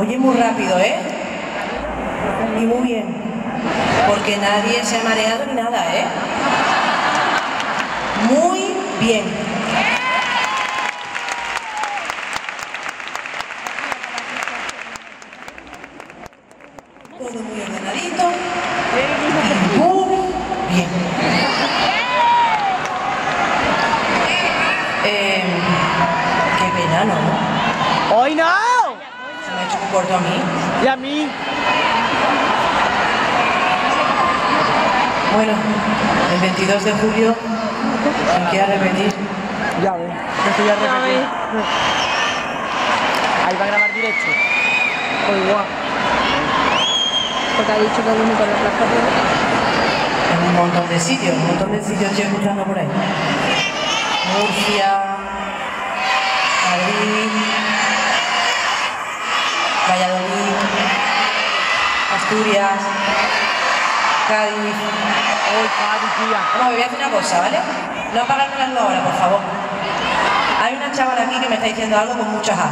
Oye, muy rápido, ¿eh? Y muy bien. Porque nadie se ha mareado ni nada, ¿eh? Muy bien. Todo muy ordenadito. Muy bien. Eh, qué pena, ¿no? ¡Hoy no! Se me ha hecho un corto a mí. Y a mí. Bueno, el 22 de julio, quien quiera repetir, Ya ves. Esto ya repetí. Ahí va a grabar directo. Pues igual. Porque ha dicho que viene con plaza en un montón de sitios, un montón de sitios estoy escuchando por ahí. Murcia, Asturias, Cádiz. Hoy, Cádiz, tía. Vamos, voy a hacer una cosa, ¿vale? No apagarme las dos ahora, por favor. Hay una chavala aquí que me está diciendo algo con muchas A.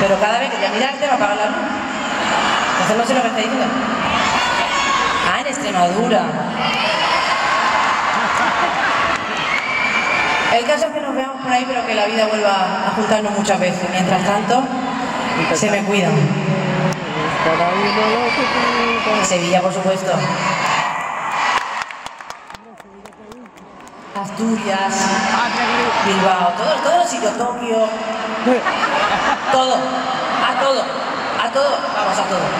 Pero cada vez que voy a mirarte va a apagar la luz. Entonces no sé lo que está diciendo. Ah, en Extremadura. El caso es que nos veamos por ahí, pero que la vida vuelva a juntarnos muchas veces. Mientras tanto, se me cuidan. Cada uno lo que quiera. Sevilla, por supuesto. Asturias, Bilbao, todo, todos los sitios, Tokio, todo, a todo, a todo, vamos a todo.